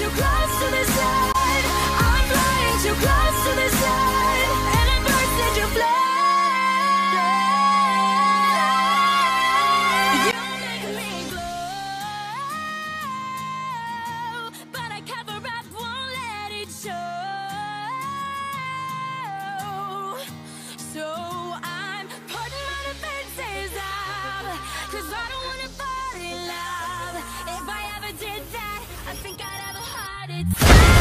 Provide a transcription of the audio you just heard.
too close to the sun. Heart